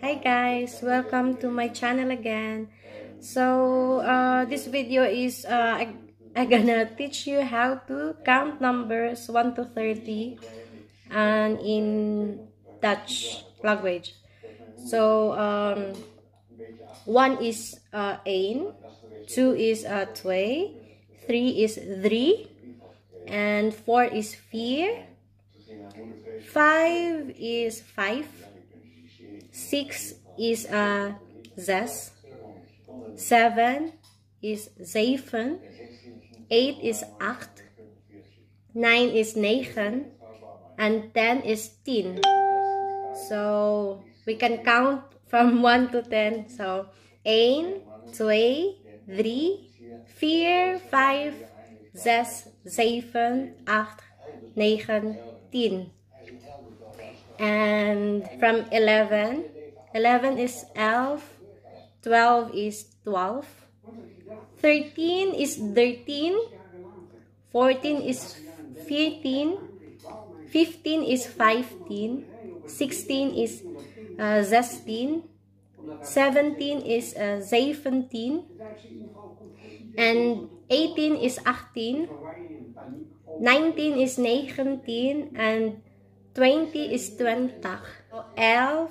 hi guys welcome to my channel again so uh, this video is uh, I, I gonna teach you how to count numbers 1 to 30 and in Dutch language so um, one is uh, ein two is uh, twee three is drie and four is vier five is five Six is uh, Zes. Seven is Zeven. Eight is Acht. Nine is Negen. And ten is Tien. So we can count from 1 to 10. So 1, 2, 3, 4, 5, 6, 7, 8, 9, 10. And from 11 11 is elf. 12 is 12. 13 is 13. 14 is 15. 15 is 15. 16 is uh, 16. 17 is uh, 17. And 18 is 18. 19 is 19. And 20 is 20. 11,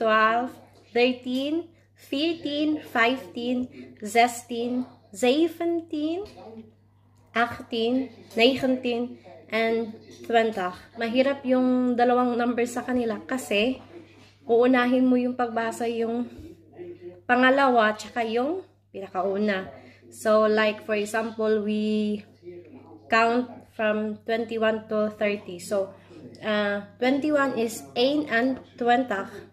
12, 13, 14, 15, 16, 17, 18, 19, and 20. Mahirap yung dalawang number sa kanila kasi uunahin mo yung pagbasa yung pangalawa tsaka yung pinakauna. So, like for example, we count from 21 to 30. So, uh, 21 is ein and 20.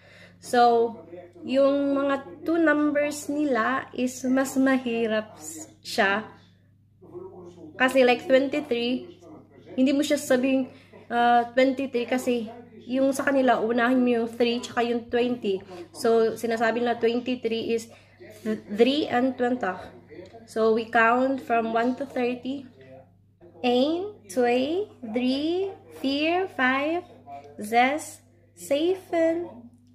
So, yung mga two numbers nila is mas mahirap siya. Kasi like 23, hindi mo siya sabihin uh, 23 kasi yung sa kanila, unahin mo yung 3 tsaka yung 20. So, sinasabi nila 23 is 3 and 20. So, we count from 1 to 30. 1, 2, 3, 4, 5, 6, 7,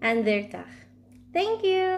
and their tag. Thank you!